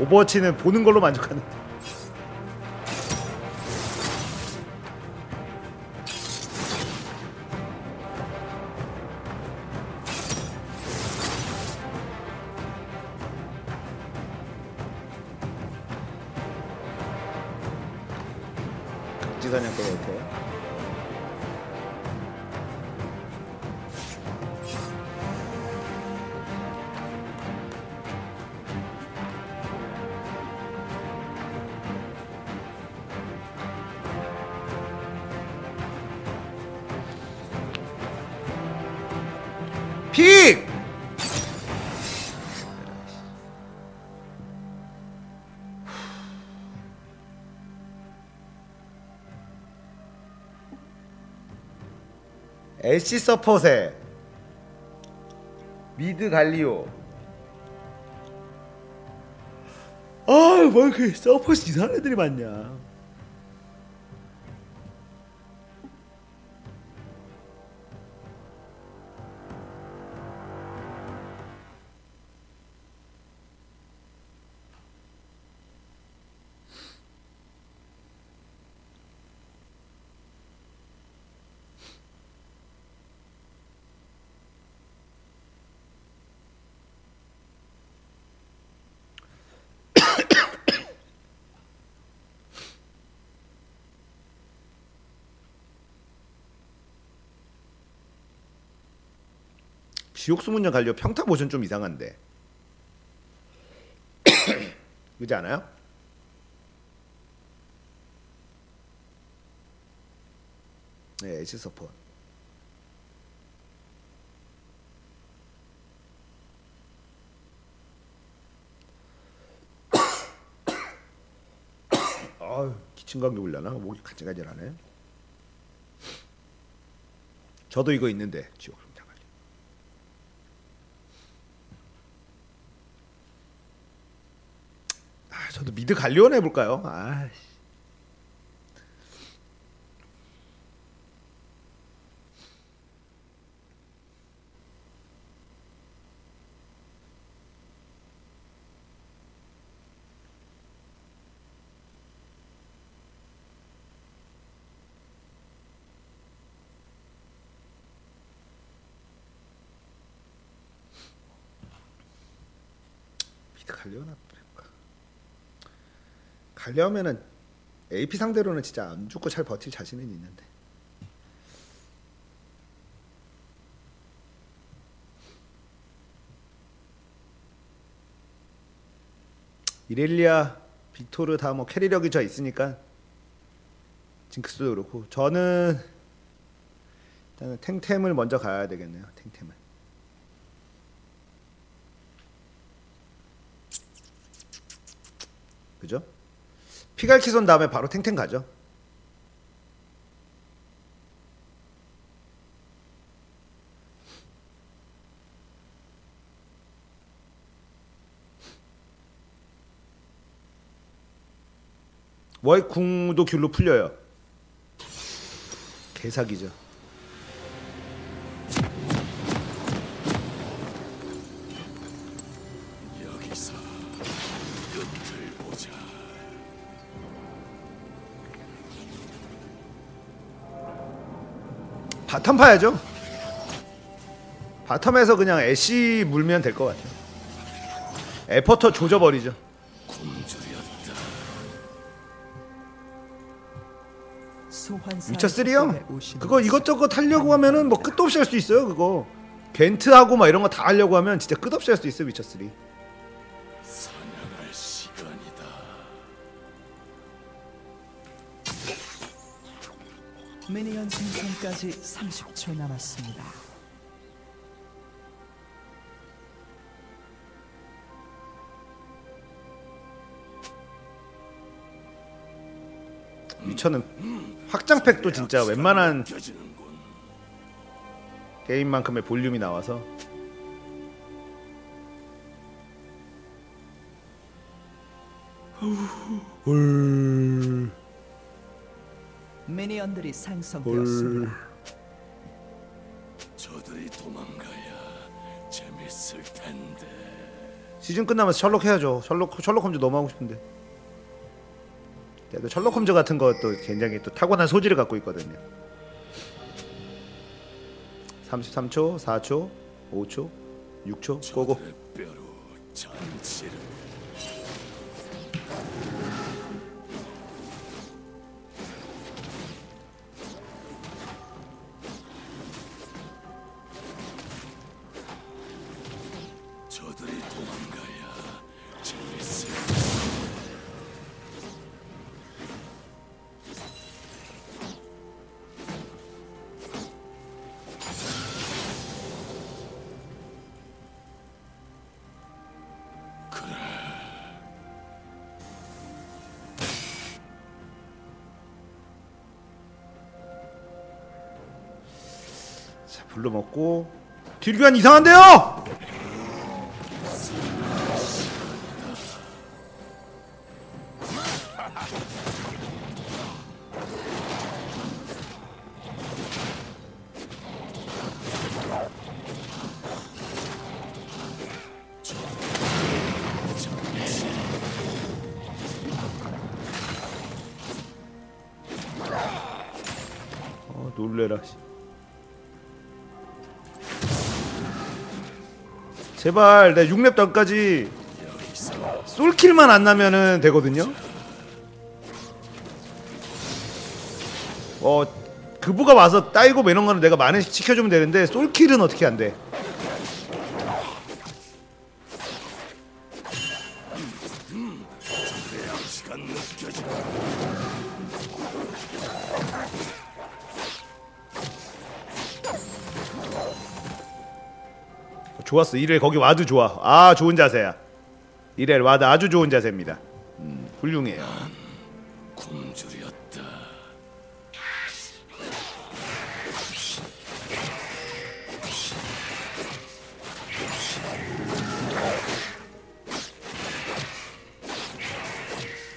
오버워치는 보는 걸로 만족하는데 LC 서폿에 미드 갈리오. 아뭐 이렇게 서폿이 이상한 애들이 많냐 지옥 수문장 갈려 평타 모션 좀 이상한데. 그지 않아요? 네 에시 서폿 아유 기침 감기 올려나? 목이 가지가지하네. 저도 이거 있는데 지옥 수문장 갈려 아, 저도 미드 갈리온 해볼까요? 아, 갈려면은 AP 상대로는 진짜 안 죽고 잘 버틸 자신은 있는데. 이렐리아, 빅토르 다 뭐 캐리력이 저 있으니까 징크스도 그렇고 저는 일단은 탱템을 먼저 가야 되겠네요. 탱템을. 그죠? 피갈키 손 다음에 바로 탱탱 가죠. 월 궁도 귤로 풀려요. 개사기죠. bottom 파야죠. bottom에서 그냥 애쉬 물면 될 것 같아요. 서포터 조져버리죠. 위쳐 3요? 그거 이것저것 하려고 하면은 뭐 끝도 없이 할 수 있어요. 그거 Gwent하고 막 이런 거 다 하려고 하면 진짜 끝없이 할 수 있어요. 위쳐 3. 미니언 생성까지 30초 남았습니다. 위쳐는 확장팩도 진짜 웬만한. 게임만큼의 볼륨이 나와서 헐. 미니언들이 생성되었습니다. 저들이 도망가야 재밌을 텐데. 시즌 끝나면서 셜록 해야죠. 셜록 셜록 홈즈 너무 하고 싶은데. 내가 또 셜록 홈즈 같은 것도 굉장히 또 타고난 소질을 갖고 있거든요. 33초, 4초, 5초, 6초, 고고. 불러 먹고 딜교환 이상한데요? 어, 놀래라. 제발 내 6렙 전까지 솔킬만 안 나면은 되거든요. 어 그부가 와서 따이고 뭐 이런 거는 내가 만회 시켜주면 되는데 솔킬은 어떻게 안 돼? 좋았어. 이래 거기 와도 좋아. 아 좋은 자세야. 이래 와도 아주 좋은 자세입니다. 음, 훌륭해요. 굶주렸다.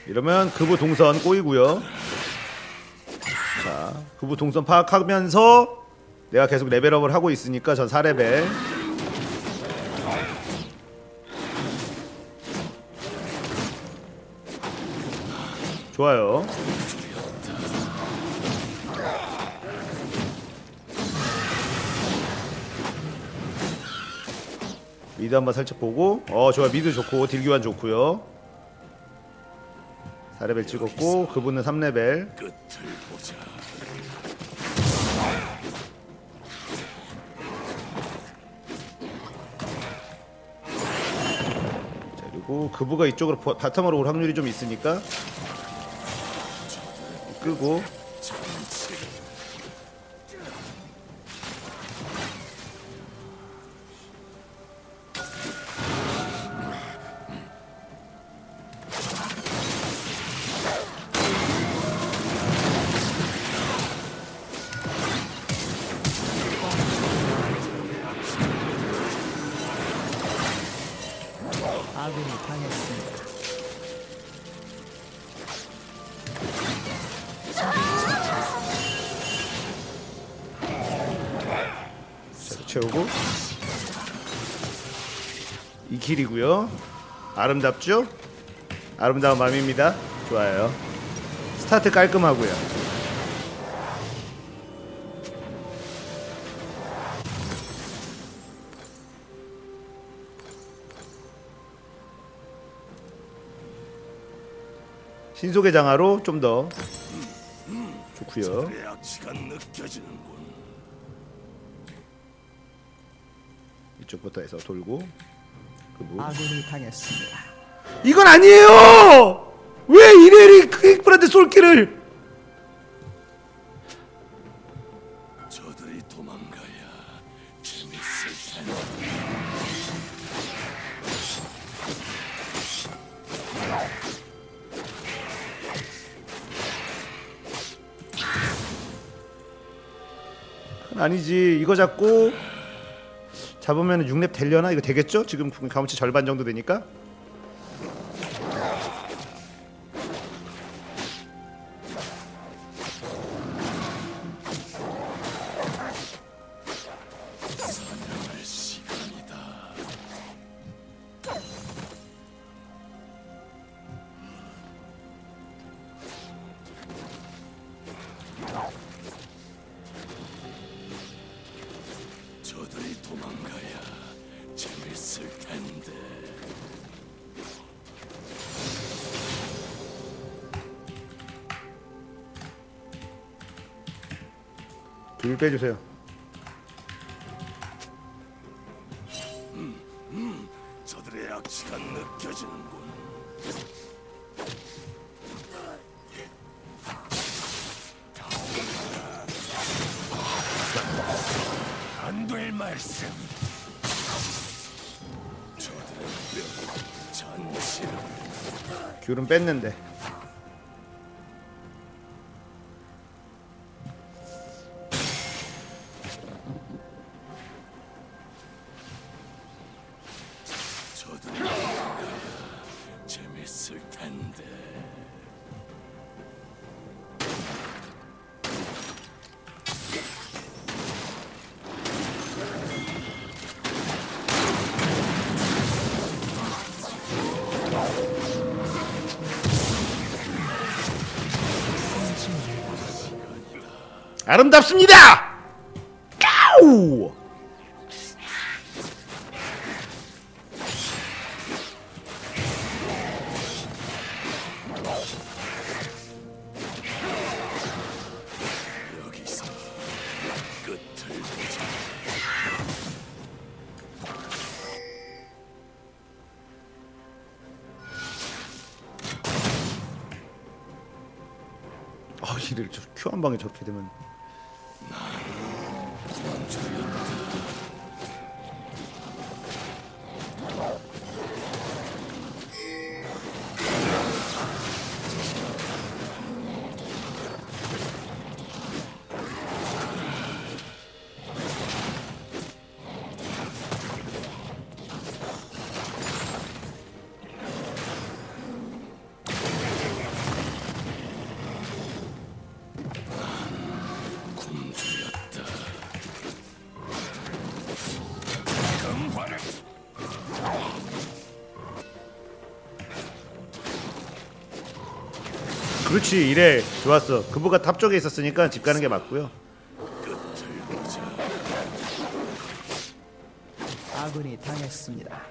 이러면 그부 동선 꼬이고요. 자, 그부 동선 파악하면서 내가 계속 레벨업을 하고 있으니까 전 4레벨. 좋아요. mid 한번 살짝 보고. 어 좋아 mid 좋고 딜교환 좋고요. 4레벨 찍었고 그분은 3레벨 자, 그리고 그부가 이쪽으로 버- 바텀으로 올 확률이 좀 있으니까 끌고 채우고 이 길이고요. 아름답죠? 아름다운 맘입니다. 좋아요. 스타트 깔끔하고요. 신속의 장화로 좀 더. 좋고요 이쪽부터 해서 돌고 아군이 당했습니다. 이건 아니에요. 왜 이래리 크릭브라드 솔킬을 저들이 도망가야 재밌을 텐데. 아니지. 이거 잡고 잡으면 6렙 되려나? 이거 되겠죠? 지금 가문치 절반 정도 되니까. 빼주세요. 저들의 악취가 느껴지는군. 안 될 말씀. 저들의 뼈 전체를 귤은 뺐는데. 아름답습니다. 까우. 이를 큐한 방에 저렇게 되면 그렇지 이래 좋았어. 그부가 탑 쪽에 있었으니까 집 가는 게 맞고요. 아군이 당했습니다.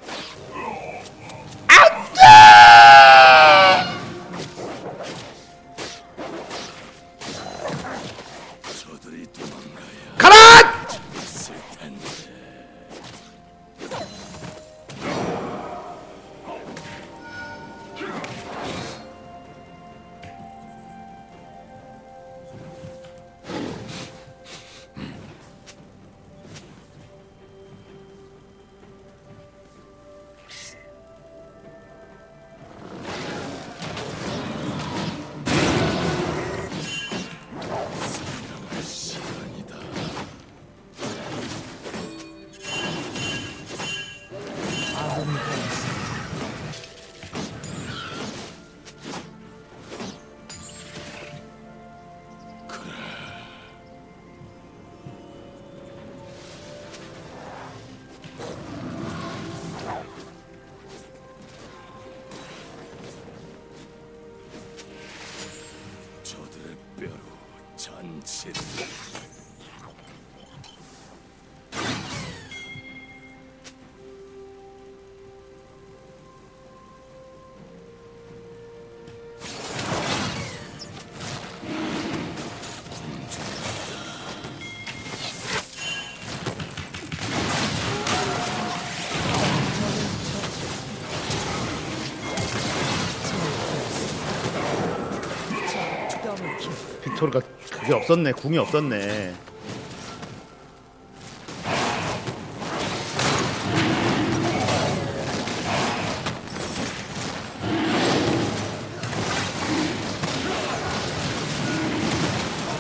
빅토르가 그게 없었네. 궁이 없었네.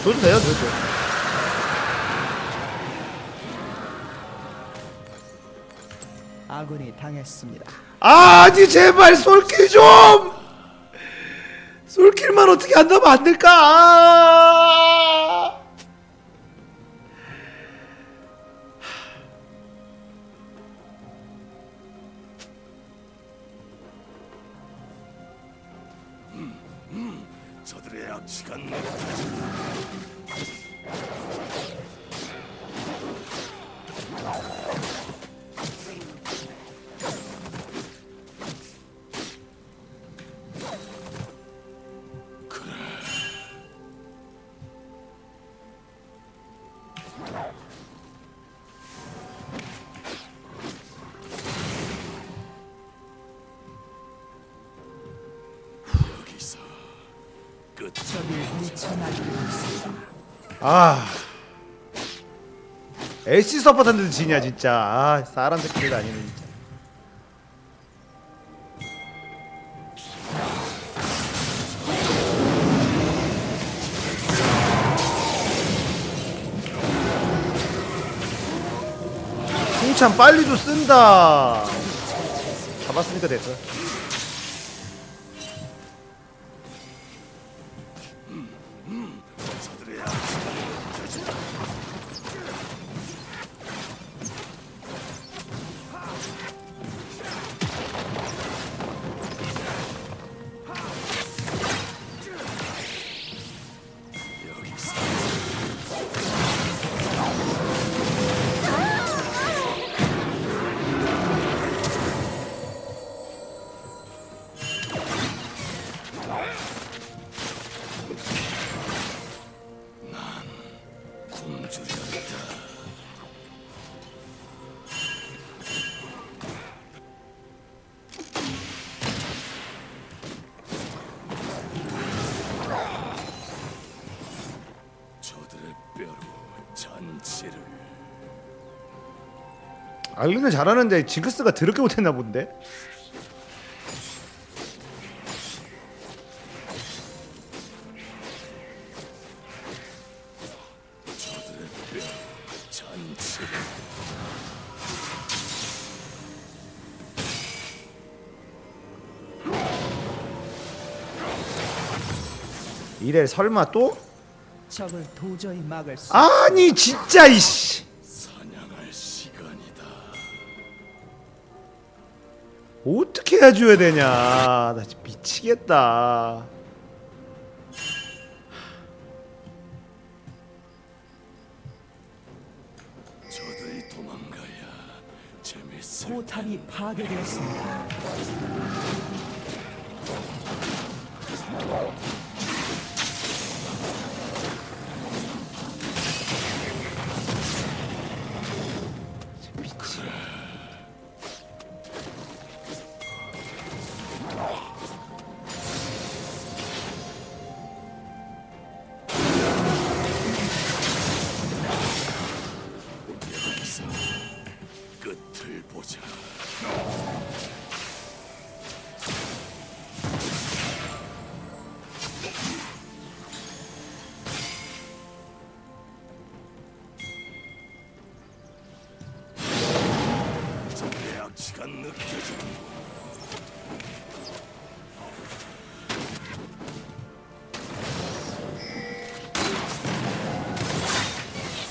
줘도 돼요, 줘도. 아군이 당했습니다. 아니 제발 솔킬 좀. 솔킬만 어떻게 한다면 안 될까? 아! 저들의 악취가 느껴진다. 아. 애쉬 서포트한테도 지냐 진짜. 아 사람 새끼들 아니네 진짜. 풍참 빨리 좀 쓴다. 잡았으니까 됐어 알리는 잘하는데 징크스가 더럽게 못했나 본데 이래 설마 또? 적을 도저히 막을 수 아니 진짜 이씨 어떻게 해줘야 되냐 나 진짜 미치겠다 저들이 도망가야 재밌을 포탑이 파괴되었습니다.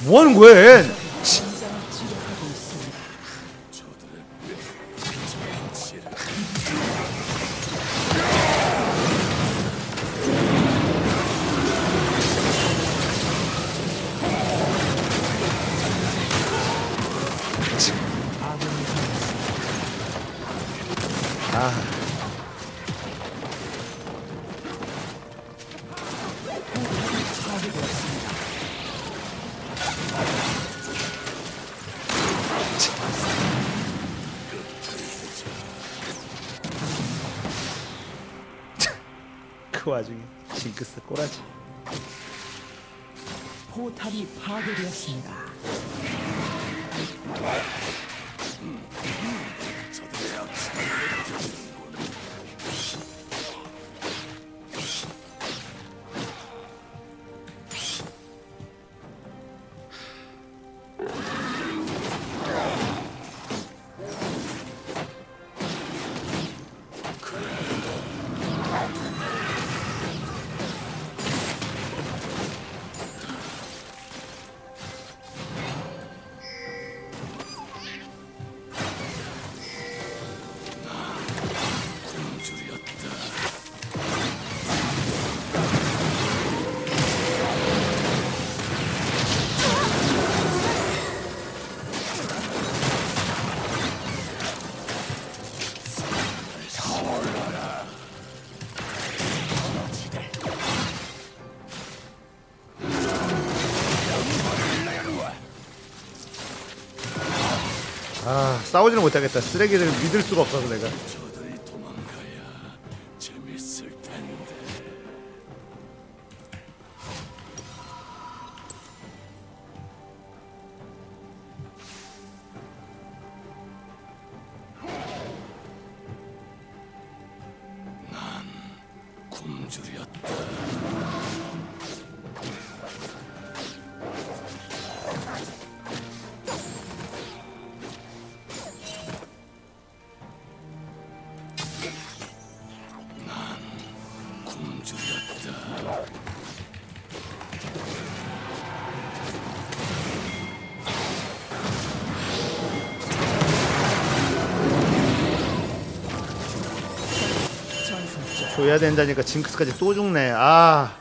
뭐 하는 거야 징크스 꼬라지 포탑이 파괴되었습니다. 아 싸우지는 못하겠다. 쓰레기를 믿을 수가 없어서 내가 줘야 된다니까 징크스까지 또 죽네. 아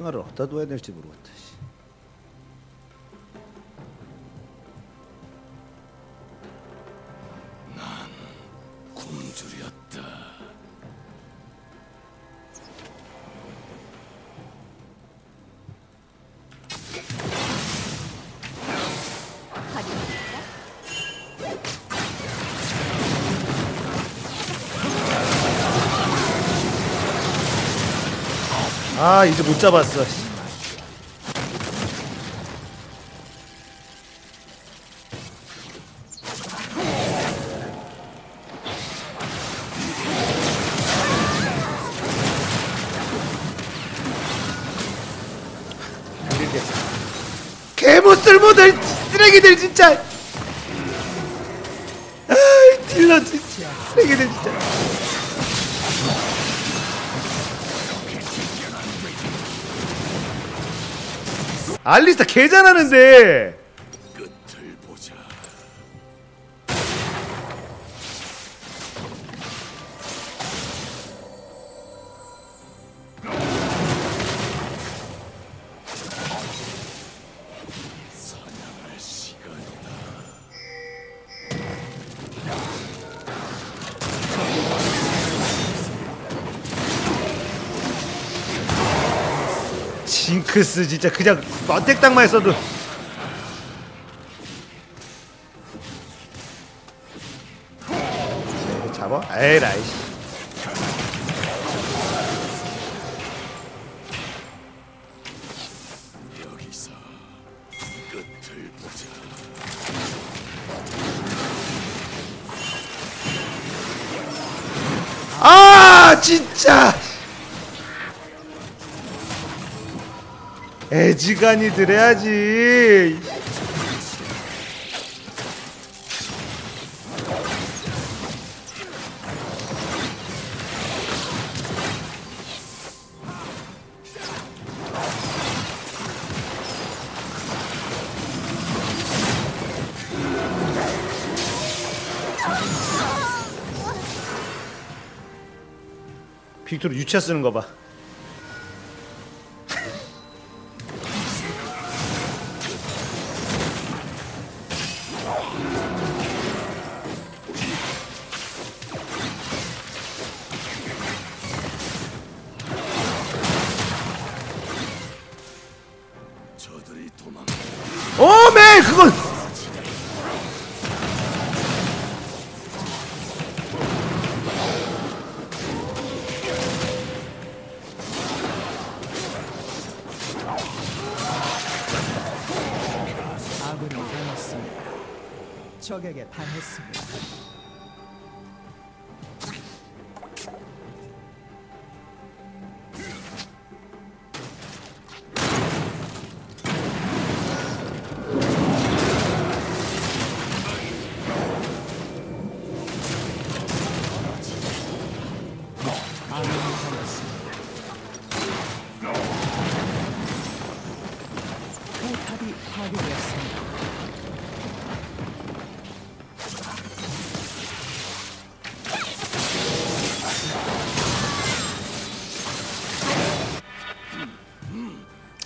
شنو نروح تدوين نجيب روت 아 이제 못 잡았어. 씨. 이렇게 개못 쓸모들 쓰레기들 진짜. 알리스타 개 잘하는데 징크스 진짜 그냥 선택당만 했어도 네, 잡아? 에라이 씨. 여기서 끝을 보자. 아 진짜 애지간히들 해야지 빅토르 유차 쓰는 거 봐. 탑이 파괴되었습니다.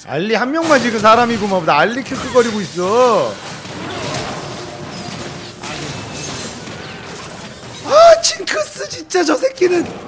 알리 한 명만 지금 사람이구만 보다 알리 큐크거리고 있어 아 징크스 진짜 저 새끼는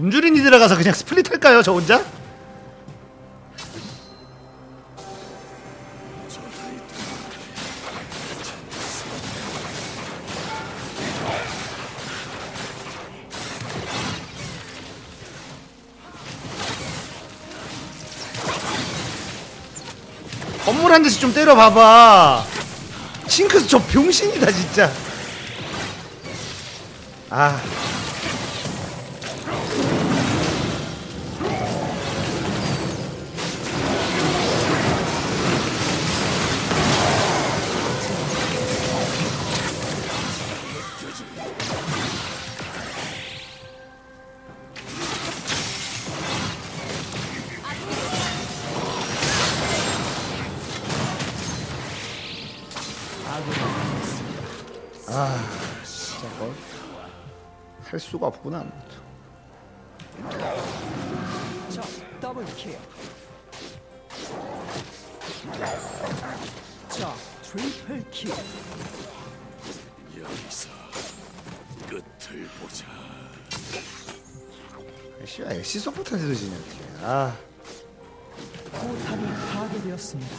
굶주린이 들어가서 그냥 스플릿 할까요 저 혼자? 건물 한 대씩 좀 때려 봐봐. 싱크스 저 병신이다 진짜. 아 당했습니다. 진짜 뭐, 할 수가 없구나 double kill. 적 triple kill. 여기서 끝을 보자. 씨발 애쉬 support한테도 지냐 어떡해 아 포탑이 파괴되었습니다.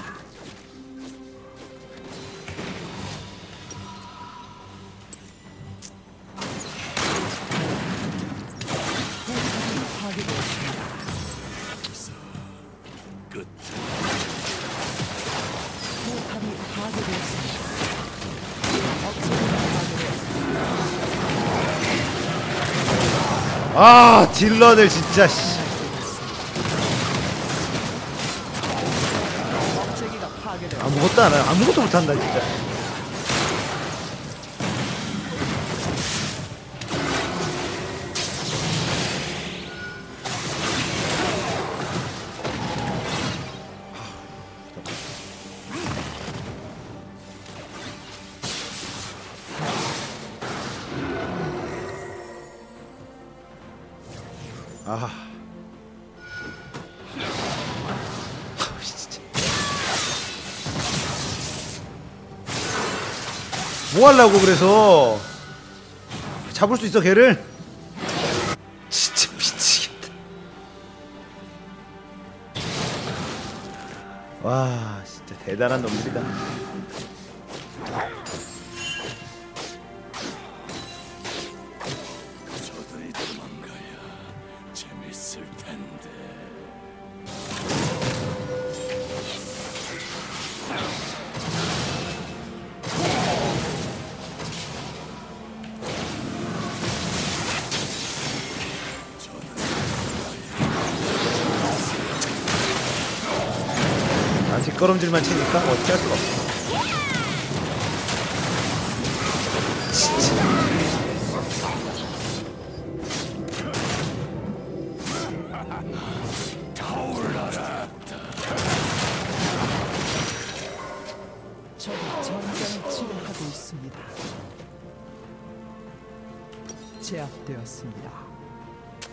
파괴되었습니다. 아 딜러들 진짜 씨. 아무것도 안 해. 아무것도 못한다 진짜 뭐 하려고 그래서? 잡을 수 있어 걔를? 진짜 미치겠다. 와 진짜 대단한 놈들이다 뒷걸음질만 치니까 어떻게 할 수가 없어.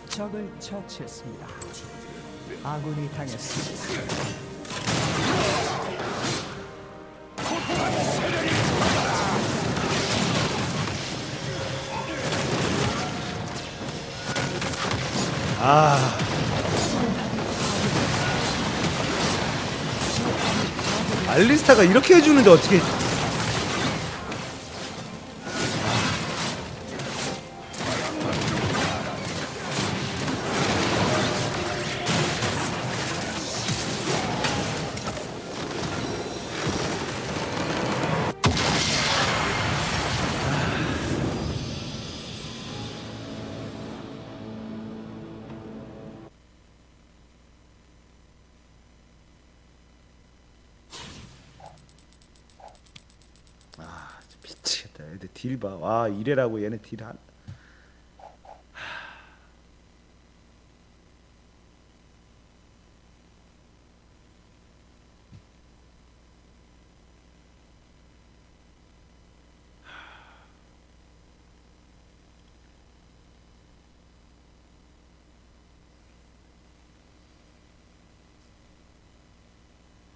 적을 처치했습니다. 아군이 당했습니다. 아 알리스타가 이렇게 해주는데 어떻게 딜봐와 이래라고 얘네 딜 한.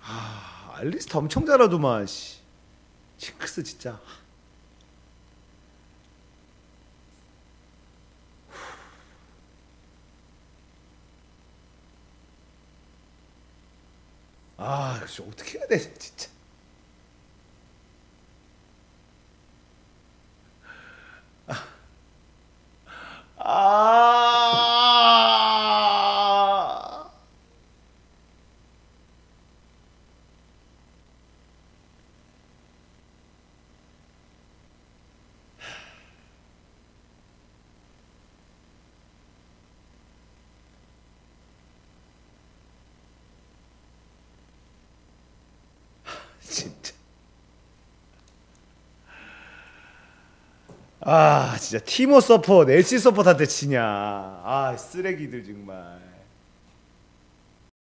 아, 알리스타 엄청 잘하더만 씨. 징크스 진짜 아 씨, 어떻게 해야 돼진짜 아 진짜. 아 진짜 티모 서포 넬시 서포트한테 치냐. 아 쓰레기들 정말